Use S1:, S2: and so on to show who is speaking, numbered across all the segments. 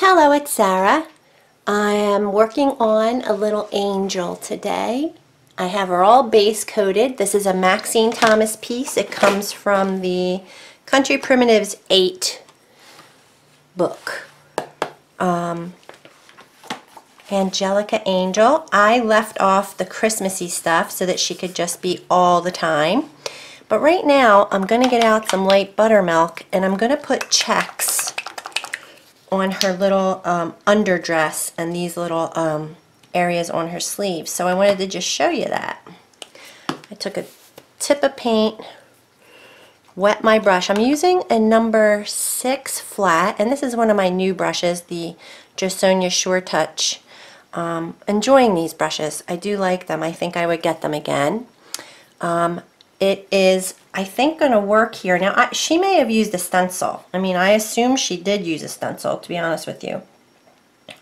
S1: Hello, it's Sara. I am working on a little angel today. I have her all base coated. This is a Maxine Thomas piece. It comes from the Country Primitives 8 book. Um, Angelica Angel. I left off the Christmassy stuff so that she could just be all the time. But right now, I'm going to get out some light buttermilk and I'm going to put checks on her little um, underdress and these little um, areas on her sleeves. So I wanted to just show you that. I took a tip of paint, wet my brush. I'm using a number 6 flat, and this is one of my new brushes, the Jo Sonja Sure Touch. Um, enjoying these brushes. I do like them. I think I would get them again. Um, it is, I think, going to work here. Now, I, she may have used a stencil. I mean, I assume she did use a stencil, to be honest with you.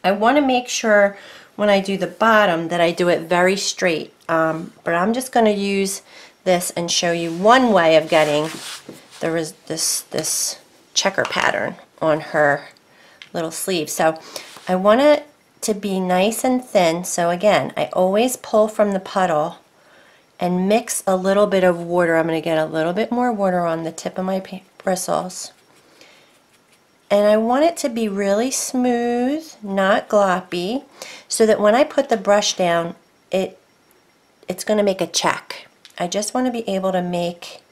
S1: I want to make sure when I do the bottom that I do it very straight. Um, but I'm just going to use this and show you one way of getting there is this, this checker pattern on her little sleeve. So I want it to be nice and thin. So again, I always pull from the puddle and mix a little bit of water. I'm going to get a little bit more water on the tip of my bristles. And I want it to be really smooth, not gloppy, so that when I put the brush down, it it's going to make a check. I just want to be able to make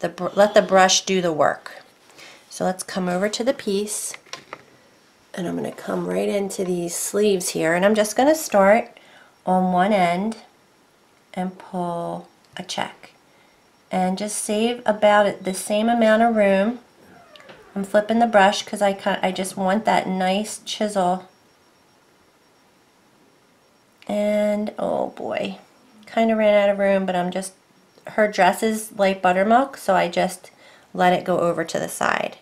S1: the let the brush do the work. So let's come over to the piece and I'm going to come right into these sleeves here and I'm just going to start on one end and pull a check. And just save about the same amount of room. I'm flipping the brush because I, I just want that nice chisel. And oh boy kind of ran out of room but I'm just her dress is light buttermilk so I just let it go over to the side.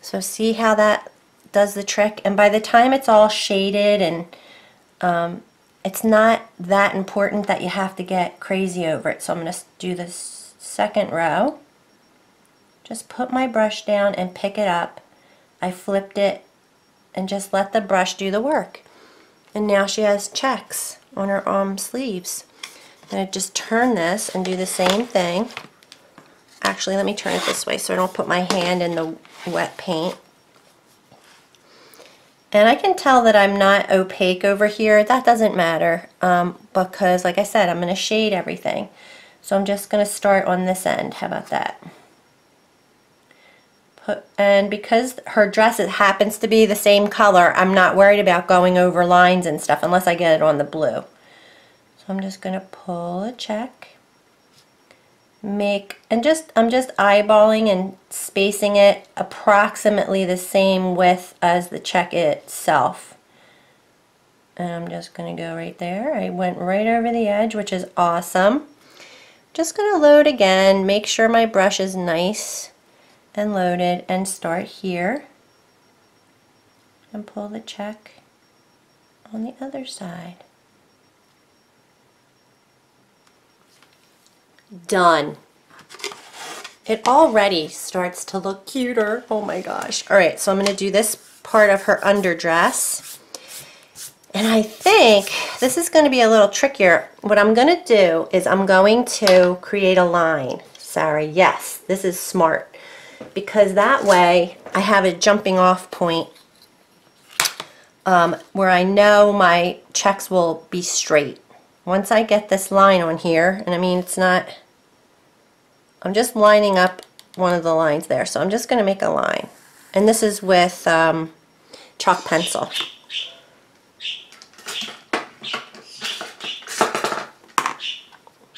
S1: So see how that does the trick? And by the time it's all shaded and um, it's not that important that you have to get crazy over it. So I'm going to do the second row. Just put my brush down and pick it up. I flipped it and just let the brush do the work. And now she has checks on her arm sleeves. I'm going to just turn this and do the same thing. Actually, let me turn it this way so I don't put my hand in the wet paint. And I can tell that I'm not opaque over here. That doesn't matter um, because, like I said, I'm going to shade everything. So I'm just going to start on this end. How about that? Put, and because her dress it happens to be the same color, I'm not worried about going over lines and stuff unless I get it on the blue. So I'm just going to pull a check make and just I'm just eyeballing and spacing it approximately the same width as the check itself. And I'm just going to go right there. I went right over the edge which is awesome. Just going to load again make sure my brush is nice and loaded and start here. And pull the check on the other side Done. It already starts to look cuter. Oh my gosh. All right, so I'm going to do this part of her underdress. And I think this is going to be a little trickier. What I'm going to do is I'm going to create a line. Sorry, yes, this is smart. Because that way I have a jumping off point um, where I know my checks will be straight. Once I get this line on here, and I mean it's not I'm just lining up one of the lines there. So I'm just going to make a line. And this is with um, chalk pencil.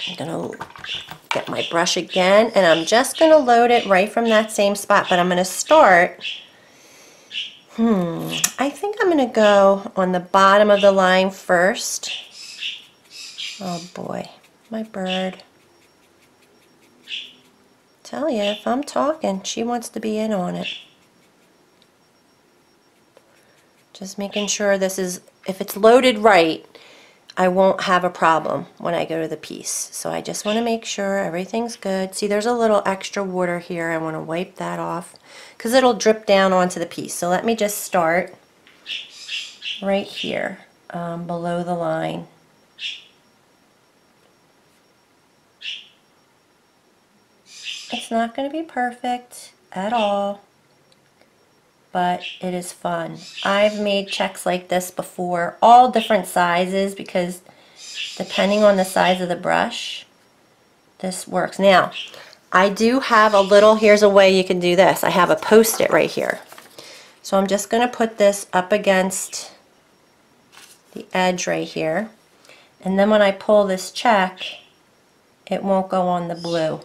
S1: I'm going to get my brush again and I'm just going to load it right from that same spot. But I'm going to start, hmm, I think I'm going to go on the bottom of the line first. Oh boy, my bird. Tell you, if I'm talking, she wants to be in on it. Just making sure this is, if it's loaded right, I won't have a problem when I go to the piece. So I just want to make sure everything's good. See, there's a little extra water here. I want to wipe that off because it'll drip down onto the piece. So let me just start right here, um, below the line. It's not going to be perfect at all, but it is fun. I've made checks like this before, all different sizes because depending on the size of the brush, this works. Now, I do have a little, here's a way you can do this. I have a post-it right here. So I'm just going to put this up against the edge right here. And then when I pull this check, it won't go on the blue.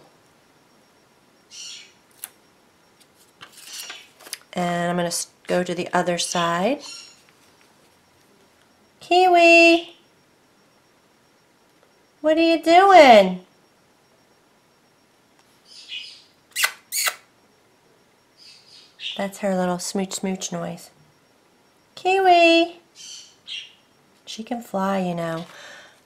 S1: And I'm going to go to the other side. Kiwi! What are you doing? That's her little smooch smooch noise. Kiwi! She can fly, you know.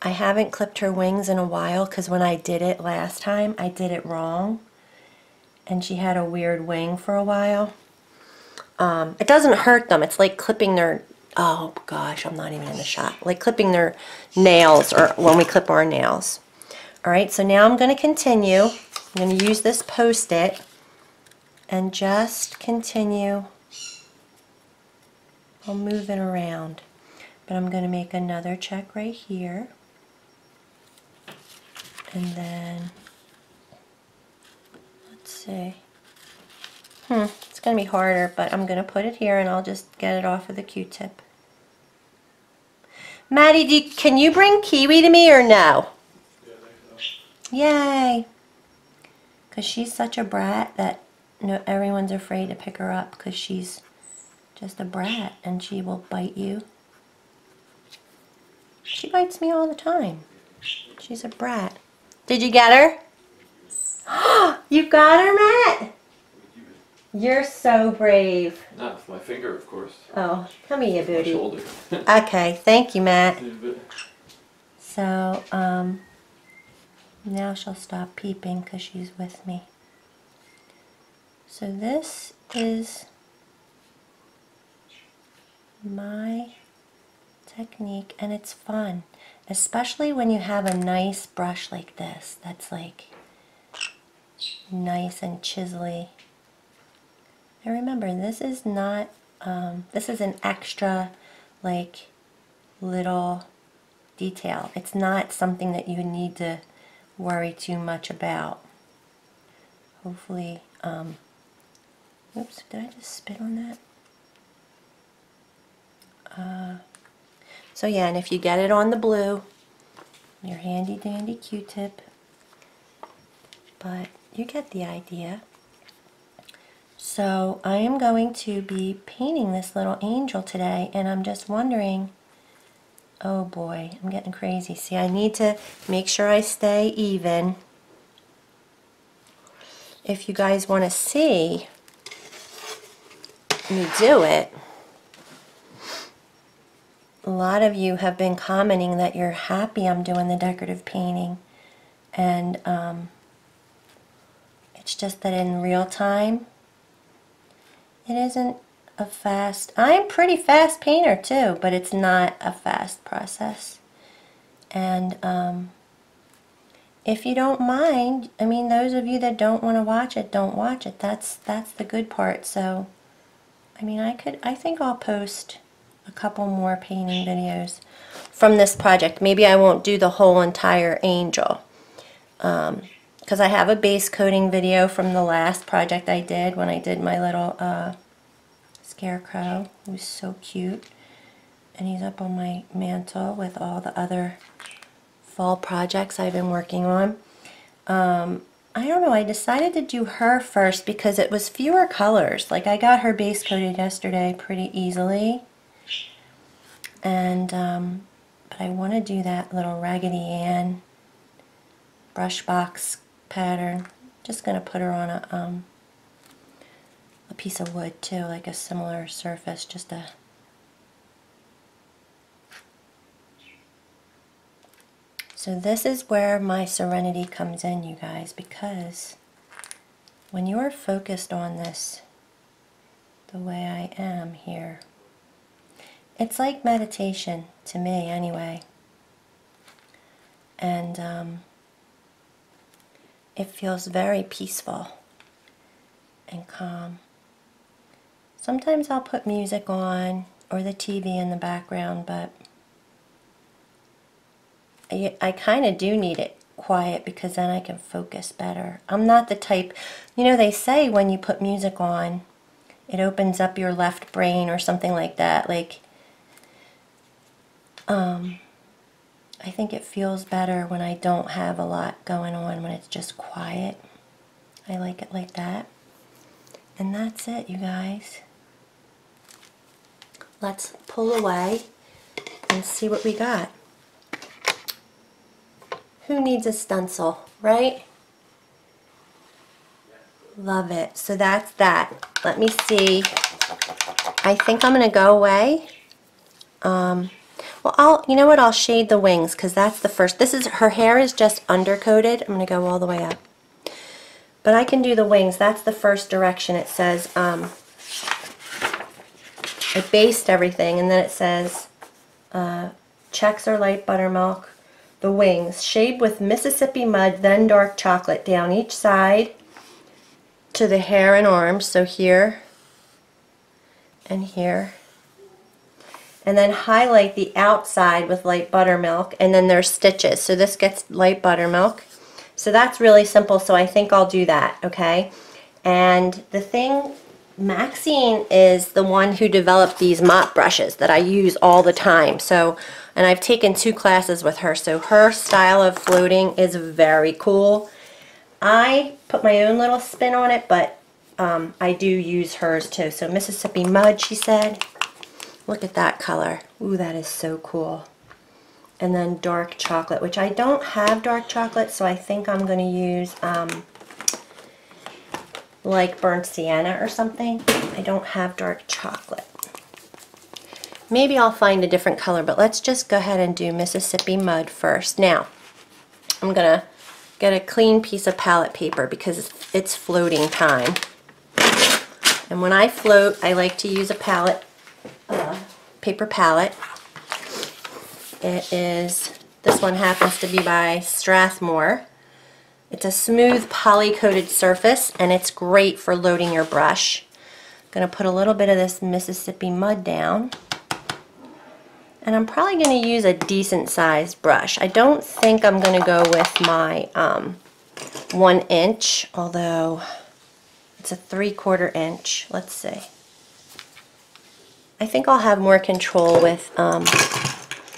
S1: I haven't clipped her wings in a while because when I did it last time, I did it wrong. And she had a weird wing for a while. Um, it doesn't hurt them. It's like clipping their, oh gosh, I'm not even in the shot. Like clipping their nails or when we clip our nails. All right, so now I'm going to continue. I'm going to use this post-it and just continue. I'll move it around. But I'm going to make another check right here. And then, let's see. Hmm, going to be harder, but I'm going to put it here and I'll just get it off with a Q-tip. Maddie, you, can you bring Kiwi to me or no? Yay! Because she's such a brat that no, everyone's afraid to pick her up because she's just a brat and she will bite you. She bites me all the time. She's a brat. Did you get her? you got her, Matt? You're so brave.
S2: Not with my finger, of course.
S1: Oh, come here,
S2: My
S1: booty.
S2: shoulder.
S1: Okay, thank you, Matt. So, um, now she'll stop peeping because she's with me. So this is my technique and it's fun, especially when you have a nice brush like this that's like nice and chiselly. And remember, this is not, um, this is an extra like little detail. It's not something that you need to worry too much about. Hopefully, um, oops, did I just spit on that? Uh, so yeah, and if you get it on the blue, your handy dandy Q-tip, but you get the idea. So I am going to be painting this little angel today, and I'm just wondering, oh boy, I'm getting crazy. See, I need to make sure I stay even. If you guys want to see me do it, a lot of you have been commenting that you're happy I'm doing the decorative painting. And um, it's just that in real time, it isn't a fast, I'm pretty fast painter too, but it's not a fast process. And um, if you don't mind, I mean, those of you that don't want to watch it, don't watch it. That's that's the good part. So, I mean, I could, I think I'll post a couple more painting videos from this project. Maybe I won't do the whole entire angel. Um, because I have a base coating video from the last project I did when I did my little uh, scarecrow. He was so cute. And he's up on my mantle with all the other fall projects I've been working on. Um, I don't know, I decided to do her first because it was fewer colors. Like I got her base coated yesterday pretty easily. And, um, but I want to do that little Raggedy Ann brush box pattern. Just going to put her on a, um, a piece of wood too, like a similar surface, just a So this is where my serenity comes in, you guys, because when you are focused on this the way I am here, It's like meditation to me anyway. And um, it feels very peaceful and calm. Sometimes I'll put music on or the TV in the background, but I, I kind of do need it quiet because then I can focus better. I'm not the type, you know, they say when you put music on, it opens up your left brain or something like that. Like, um, I think it feels better when I don't have a lot going on, when it's just quiet. I like it like that. And that's it, you guys. Let's pull away and see what we got. Who needs a stencil, right? Love it. So that's that. Let me see. I think I'm going to go away. Um, well, I'll, you know what, I'll shade the wings because that's the first. This is, her hair is just undercoated. I'm going to go all the way up. But I can do the wings. That's the first direction. It says, um, I based everything and then it says, uh, checks are light buttermilk, the wings. Shade with Mississippi mud, then dark chocolate down each side to the hair and arms. So here and here. And then highlight the outside with light buttermilk. And then there's stitches. So this gets light buttermilk. So that's really simple. So I think I'll do that, okay? And the thing, Maxine is the one who developed these mop brushes that I use all the time. So and I've taken two classes with her, so her style of floating is very cool. I put my own little spin on it, but um, I do use hers too. So Mississippi Mud, she said. Look at that color. Ooh, that is so cool. And then dark chocolate, which I don't have dark chocolate, so I think I'm going to use um, like burnt sienna or something. I don't have dark chocolate. Maybe I'll find a different color, but let's just go ahead and do Mississippi Mud first. Now, I'm going to get a clean piece of palette paper because it's floating time. And when I float, I like to use a palette, paper palette. It is, this one happens to be by Strathmore. It's a smooth poly-coated surface and it's great for loading your brush. I'm going to put a little bit of this Mississippi Mud down. And I'm probably going to use a decent sized brush. I don't think I'm going to go with my um, one inch, although it's a three quarter inch. Let's see. I think I'll have more control with, um,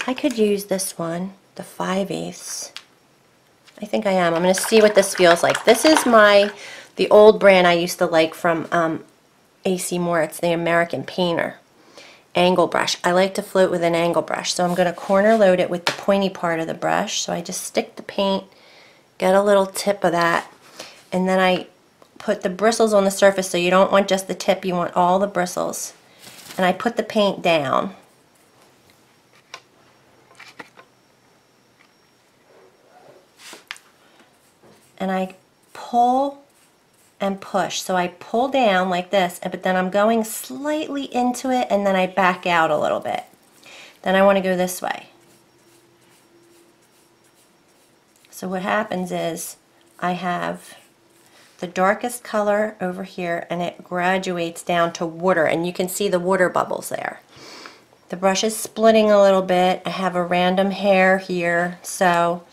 S1: I could use this one, the 5 eighths. I think I am. I'm going to see what this feels like. This is my, the old brand I used to like from um, AC Moore. It's the American Painter angle brush. I like to float with an angle brush, so I'm going to corner load it with the pointy part of the brush. So I just stick the paint, get a little tip of that, and then I put the bristles on the surface so you don't want just the tip, you want all the bristles. And I put the paint down. And I pull and push. So I pull down like this, but then I'm going slightly into it and then I back out a little bit. Then I want to go this way. So what happens is I have the darkest color over here and it graduates down to water and you can see the water bubbles there. The brush is splitting a little bit. I have a random hair here, so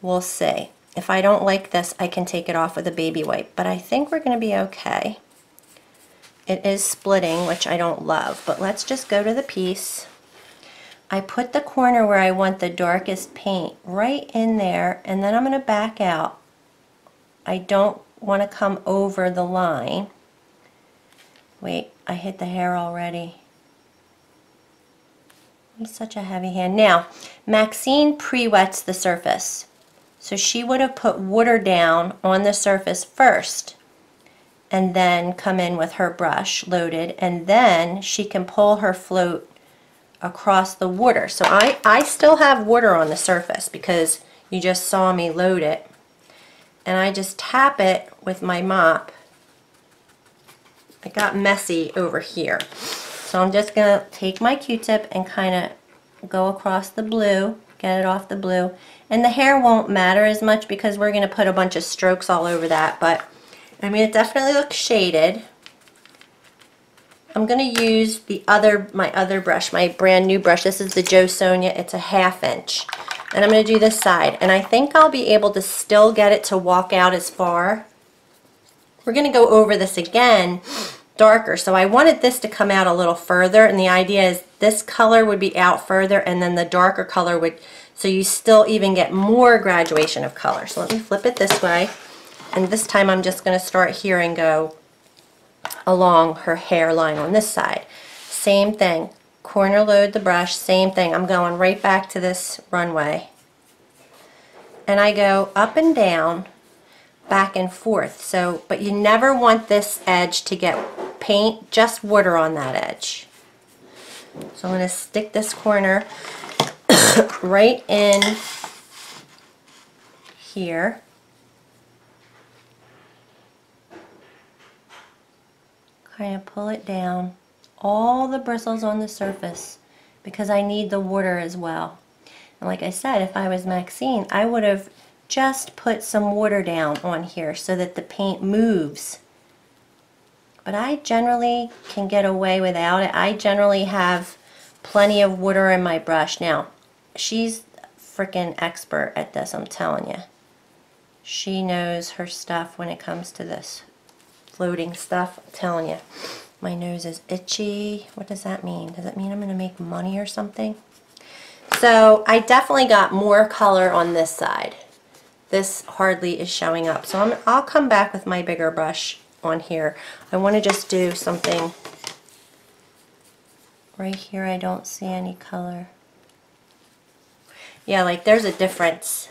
S1: we'll see. If I don't like this, I can take it off with a baby wipe, but I think we're going to be okay. It is splitting, which I don't love, but let's just go to the piece. I put the corner where I want the darkest paint right in there, and then I'm going to back out. I don't want to come over the line. Wait, I hit the hair already. He's such a heavy hand. Now, Maxine pre-wets the surface. So she would have put water down on the surface first and then come in with her brush loaded and then she can pull her float across the water. So I, I still have water on the surface because you just saw me load it. And I just tap it with my mop. It got messy over here. So I'm just going to take my Q-tip and kind of go across the blue, get it off the blue. And the hair won't matter as much because we're going to put a bunch of strokes all over that, but I mean it definitely looks shaded. I'm going to use the other, my other brush, my brand new brush. This is the Jo Sonja. It's a half inch. And I'm going to do this side. And I think I'll be able to still get it to walk out as far. We're going to go over this again darker. So I wanted this to come out a little further. And the idea is this color would be out further and then the darker color would, so you still even get more graduation of color. So let me flip it this way. And this time I'm just going to start here and go along her hairline on this side. Same thing, corner load the brush, same thing. I'm going right back to this runway. And I go up and down, back and forth. So, but you never want this edge to get paint, just water on that edge. So I'm going to stick this corner right in here. kind of pull it down all the bristles on the surface because I need the water as well. And like I said, if I was Maxine, I would have just put some water down on here so that the paint moves. But I generally can get away without it. I generally have plenty of water in my brush. Now, she's freaking expert at this, I'm telling you. She knows her stuff when it comes to this floating stuff. I'm telling you, my nose is itchy. What does that mean? Does that mean I'm going to make money or something? So I definitely got more color on this side. This hardly is showing up. So I'm, I'll come back with my bigger brush on here. I want to just do something right here. I don't see any color. Yeah, like there's a difference.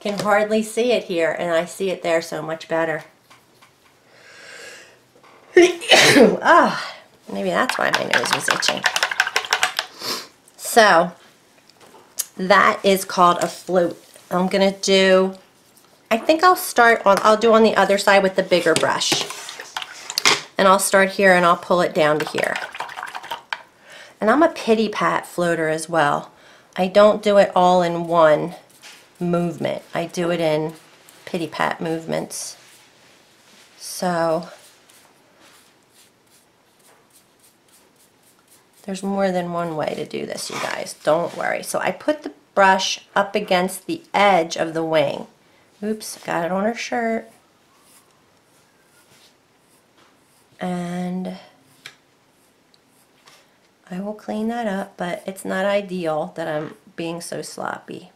S1: Can hardly see it here and I see it there so much better. Ah, maybe that's why my nose was itching. So, that is called a float. I'm going to do, I think I'll start on, I'll do on the other side with the bigger brush. And I'll start here and I'll pull it down to here. And I'm a pity pat floater as well. I don't do it all in one movement. I do it in pity pat movements. So There's more than one way to do this, you guys. Don't worry. So I put the brush up against the edge of the wing. Oops, got it on her shirt. And I will clean that up, but it's not ideal that I'm being so sloppy.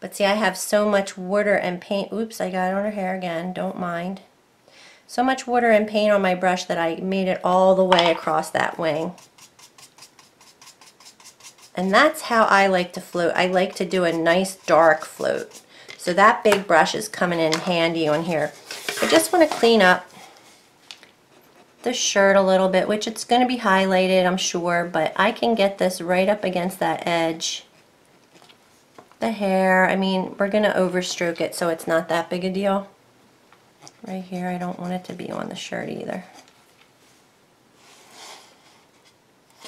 S1: But see, I have so much water and paint. Oops, I got it on her hair again. Don't mind. So much water and paint on my brush that I made it all the way across that wing. And that's how I like to float. I like to do a nice dark float. So that big brush is coming in handy on here. I just want to clean up the shirt a little bit, which it's going to be highlighted, I'm sure, but I can get this right up against that edge the hair. I mean, we're going to overstroke it so it's not that big a deal. Right here, I don't want it to be on the shirt either.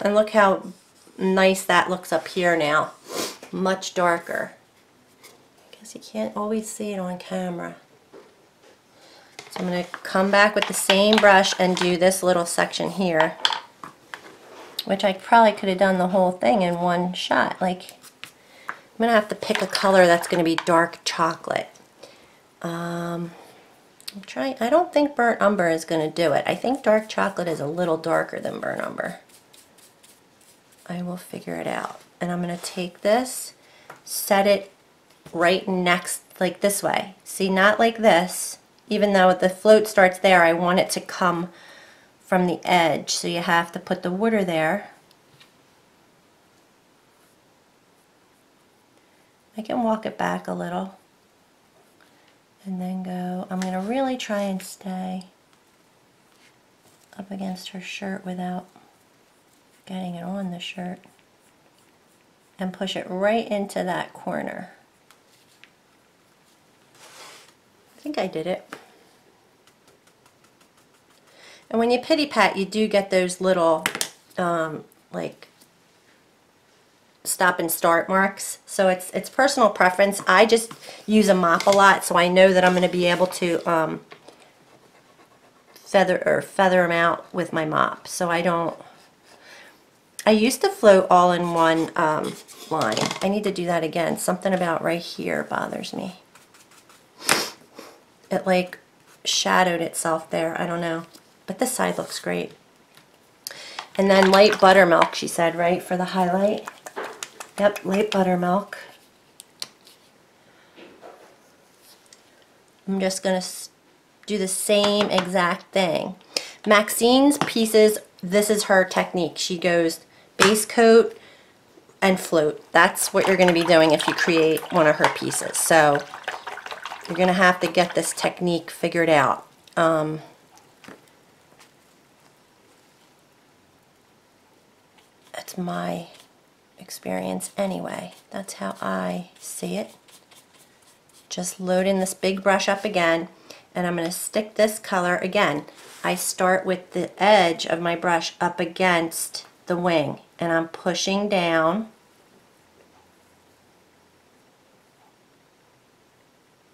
S1: And look how nice that looks up here now. Much darker. I guess you can't always see it on camera. So I'm going to come back with the same brush and do this little section here. Which I probably could have done the whole thing in one shot. Like, I'm going to have to pick a color that's going to be dark chocolate. Um, I'm trying, I don't think burnt umber is going to do it. I think dark chocolate is a little darker than burnt umber. I will figure it out. And I'm going to take this, set it right next, like this way. See, not like this. Even though the float starts there, I want it to come from the edge. So you have to put the water there. I can walk it back a little and then go, I'm going to really try and stay up against her shirt without getting it on the shirt and push it right into that corner. I think I did it. And when you pity pat, you do get those little, um, like, stop and start marks. So it's it's personal preference. I just use a mop a lot, so I know that I'm going to be able to um, feather or feather them out with my mop. So I don't. I used to float all in one um, line. I need to do that again. Something about right here bothers me. It like shadowed itself there. I don't know. But this side looks great. And then light buttermilk, she said, right, for the highlight. Yep, light buttermilk. I'm just going to do the same exact thing. Maxine's pieces, this is her technique. She goes base coat and float. That's what you're going to be doing if you create one of her pieces. So you're going to have to get this technique figured out. Um, that's my experience anyway. That's how I see it. Just loading this big brush up again and I'm going to stick this color again. I start with the edge of my brush up against the wing and I'm pushing down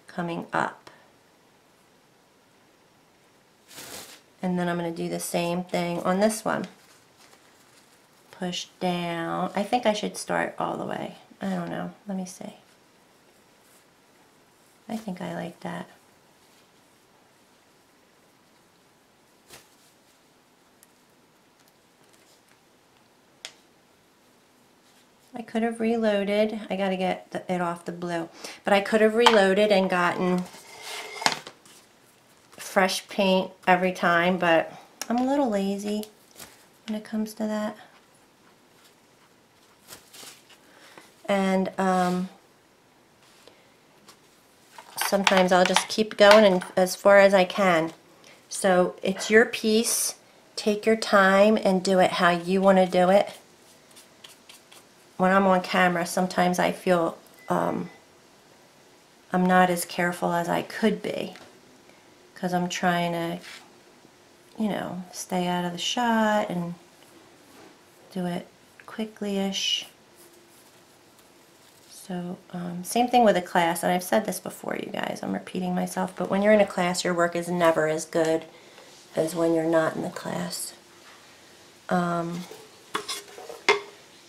S1: coming up and then I'm going to do the same thing on this one push down. I think I should start all the way. I don't know. Let me see. I think I like that. I could have reloaded. I got to get the, it off the blue. But I could have reloaded and gotten fresh paint every time, but I'm a little lazy when it comes to that. And um, sometimes I'll just keep going and as far as I can. So it's your piece. Take your time and do it how you want to do it. When I'm on camera, sometimes I feel um, I'm not as careful as I could be because I'm trying to, you know, stay out of the shot and do it quickly-ish. So um, same thing with a class, and I've said this before, you guys, I'm repeating myself, but when you're in a class, your work is never as good as when you're not in the class. Um,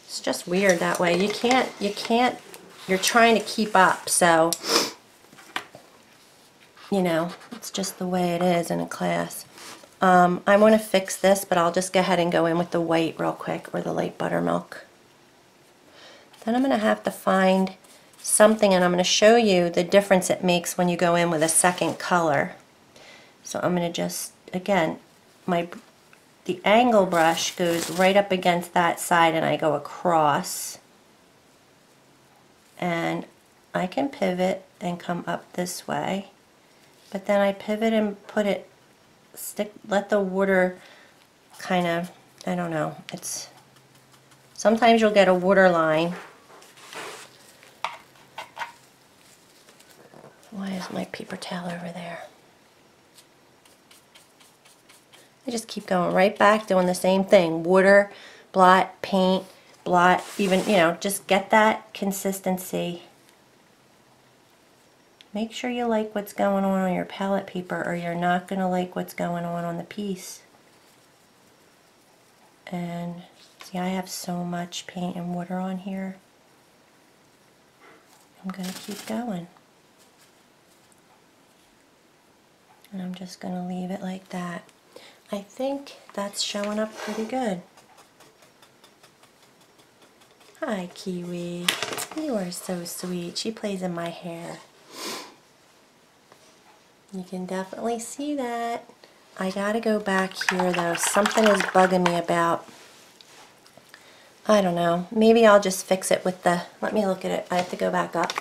S1: it's just weird that way. You can't, you can't, you're trying to keep up, so, you know, it's just the way it is in a class. Um, I want to fix this, but I'll just go ahead and go in with the white real quick, or the light buttermilk. Then I'm going to have to find something and I'm going to show you the difference it makes when you go in with a second color. So I'm going to just, again, my the angle brush goes right up against that side and I go across. And I can pivot and come up this way. But then I pivot and put it, stick, let the water kind of, I don't know, it's, sometimes you'll get a water line Why is my paper towel over there? I just keep going right back doing the same thing. Water, blot, paint, blot, even, you know, just get that consistency. Make sure you like what's going on on your palette paper or you're not going to like what's going on on the piece. And see, I have so much paint and water on here. I'm going to keep going. And I'm just going to leave it like that. I think that's showing up pretty good. Hi, Kiwi. You are so sweet. She plays in my hair. You can definitely see that. I gotta go back here though. Something is bugging me about, I don't know. Maybe I'll just fix it with the, let me look at it. I have to go back up.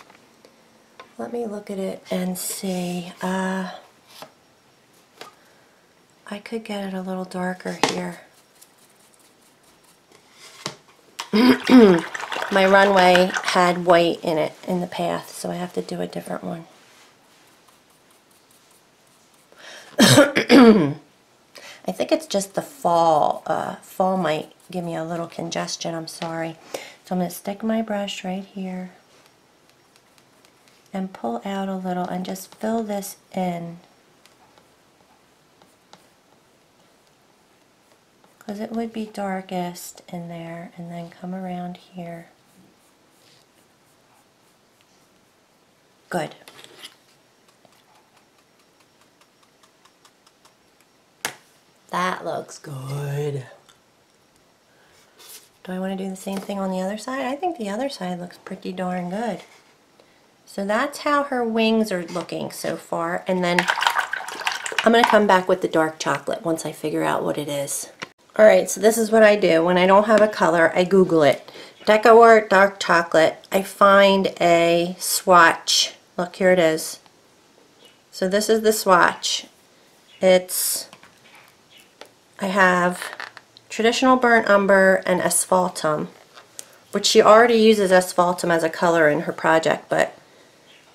S1: Let me look at it and see. Uh, I could get it a little darker here. My runway had white in it in the path, so I have to do a different one. I think it's just the fall. Uh, fall might give me a little congestion, I'm sorry. So I'm going to stick my brush right here and pull out a little and just fill this in. Because it would be darkest in there and then come around here. Good. That looks good. Do I want to do the same thing on the other side? I think the other side looks pretty darn good. So that's how her wings are looking so far. And then I'm going to come back with the dark chocolate once I figure out what it is. Alright, so this is what I do. When I don't have a color, I Google it. DecoArt Dark Chocolate. I find a swatch. Look, here it is. So this is the swatch. It's I have traditional burnt umber and asphaltum, which she already uses asphaltum as a color in her project, but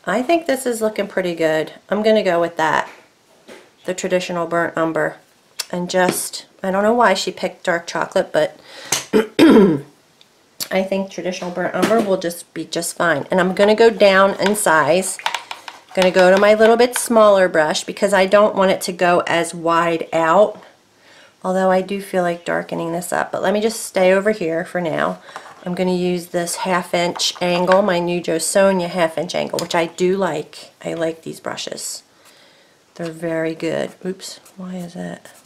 S1: I think this is looking pretty good. I'm going to go with that, the traditional burnt umber, and just, I don't know why she picked dark chocolate, but I think traditional burnt umber will just be just fine. And I'm going to go down in size. I'm going to go to my little bit smaller brush because I don't want it to go as wide out although I do feel like darkening this up. But let me just stay over here for now. I'm going to use this half inch angle, my new Jo Sonja half inch angle, which I do like. I like these brushes. They're very good. Oops, why is that?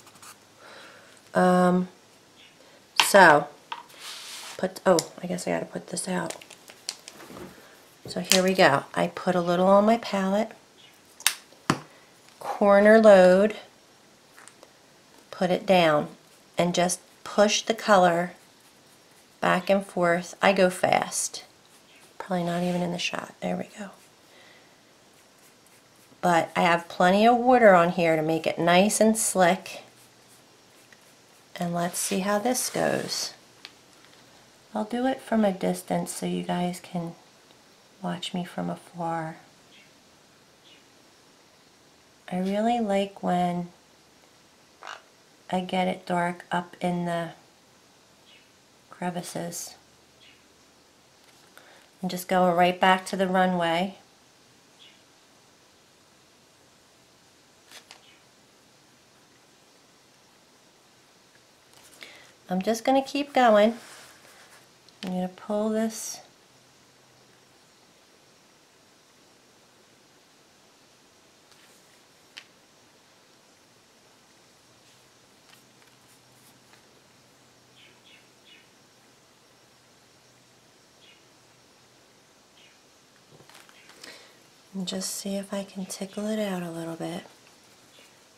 S1: Um, so, put, oh, I guess I got to put this out. So here we go. I put a little on my palette, corner load, put it down and just push the color back and forth. I go fast. Probably not even in the shot. There we go. But I have plenty of water on here to make it nice and slick. And let's see how this goes. I'll do it from a distance so you guys can watch me from afar. I really like when I get it dark up in the crevices. I'm just going right back to the runway. I'm just going to keep going. I'm going to pull this and just see if I can tickle it out a little bit.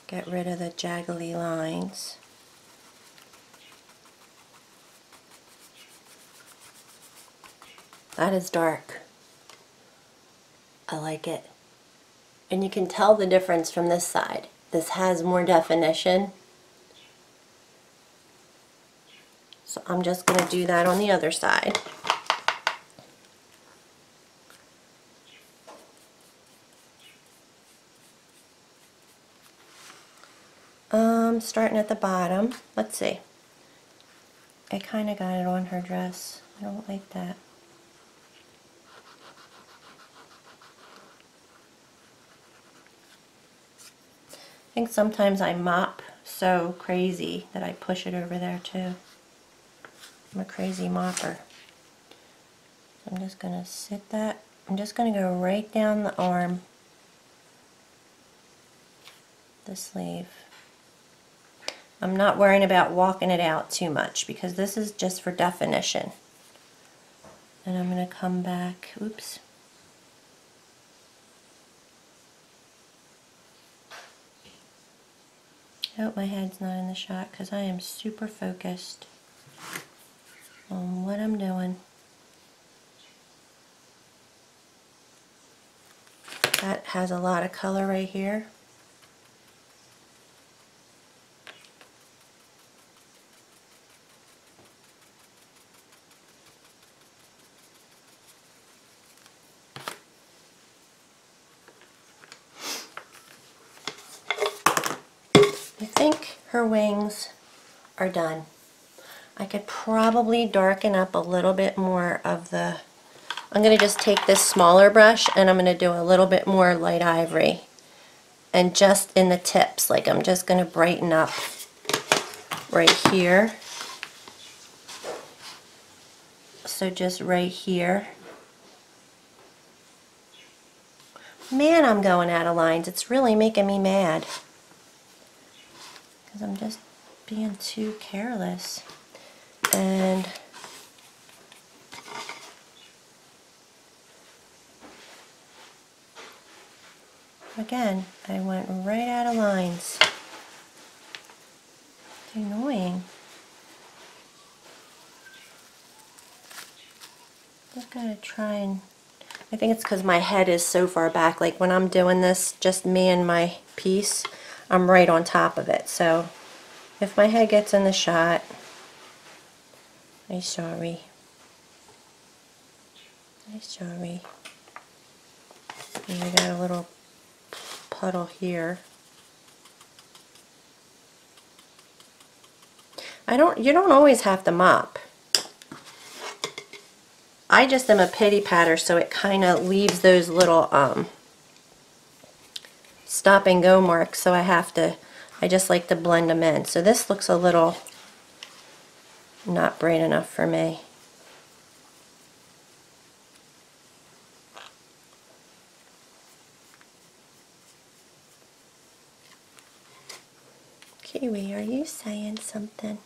S1: Get rid of the jaggly lines. That is dark. I like it. And you can tell the difference from this side. This has more definition. So I'm just going to do that on the other side. Um, starting at the bottom. Let's see. I kind of got it on her dress. I don't like that. Think sometimes I mop so crazy that I push it over there too. I'm a crazy mopper. I'm just going to sit that. I'm just going to go right down the arm, the sleeve. I'm not worrying about walking it out too much because this is just for definition. And I'm going to come back, oops. I hope my head's not in the shot because I am super focused on what I'm doing. That has a lot of color right here. I think her wings are done. I could probably darken up a little bit more of the, I'm going to just take this smaller brush and I'm going to do a little bit more light ivory. And just in the tips, like I'm just going to brighten up right here. So just right here. Man, I'm going out of lines. It's really making me mad. Because I'm just being too careless. And again, I went right out of lines. It's annoying. Just gotta try and I think it's because my head is so far back. Like when I'm doing this, just me and my piece, I'm right on top of it. So if my head gets in the shot, I'm sorry. I'm sorry. And I got a little puddle here. I don't, you don't always have to mop. I just am a pity patter so it kind of leaves those little um, stop and go marks so I have to, I just like to blend them in. So this looks a little not bright enough for me. Kiwi, are you saying something?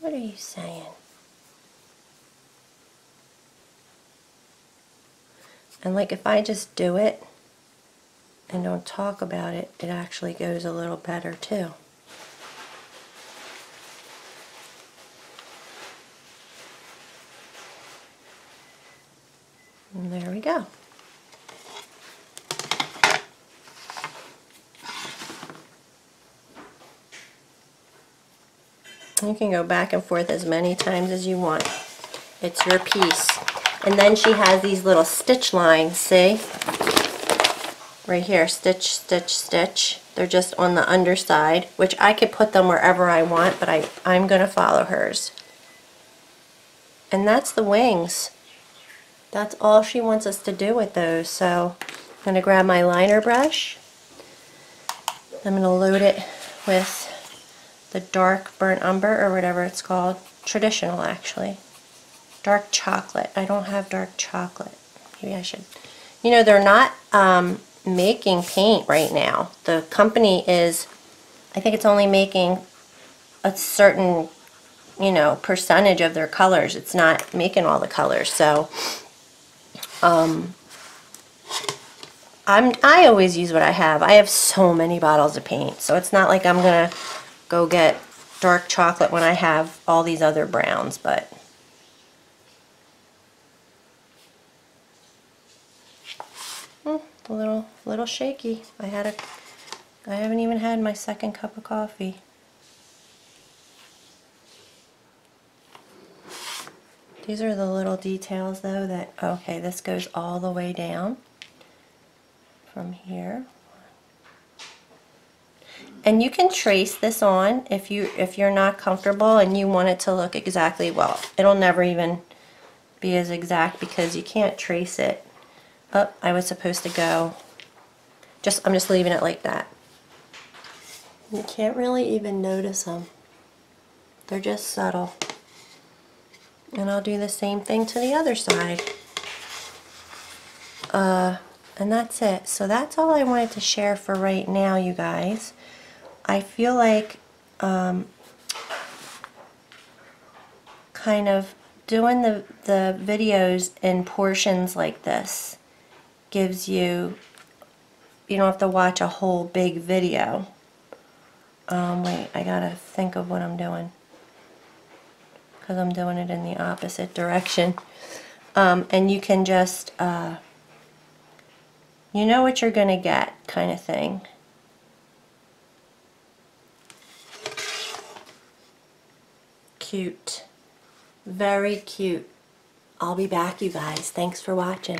S1: What are you saying? And like if I just do it and don't talk about it, it actually goes a little better too. And there we go. You can go back and forth as many times as you want. It's your piece. And then she has these little stitch lines, see? Right here, stitch, stitch, stitch. They're just on the underside, which I could put them wherever I want, but I, I'm going to follow hers. And that's the wings. That's all she wants us to do with those. So I'm going to grab my liner brush. I'm going to load it with the dark burnt umber or whatever it's called. Traditional actually. Dark chocolate. I don't have dark chocolate. Maybe I should. You know, they're not um, making paint right now. The company is, I think it's only making a certain, you know, percentage of their colors. It's not making all the colors. So, um, I'm, I always use what I have. I have so many bottles of paint. So it's not like I'm going to go get dark chocolate when I have all these other browns. But a little little shaky. I had a I haven't even had my second cup of coffee. These are the little details though that okay, this goes all the way down from here. And you can trace this on if you if you're not comfortable and you want it to look exactly well. It'll never even be as exact because you can't trace it Oh, I was supposed to go. Just I'm just leaving it like that. You can't really even notice them. They're just subtle. And I'll do the same thing to the other side. Uh, and that's it. So that's all I wanted to share for right now, you guys. I feel like um, kind of doing the, the videos in portions like this gives you, you don't have to watch a whole big video. Um, wait, I gotta think of what I'm doing. Because I'm doing it in the opposite direction. Um, and you can just, uh, you know what you're gonna get kind of thing. Cute. Very cute. I'll be back, you guys. Thanks for watching.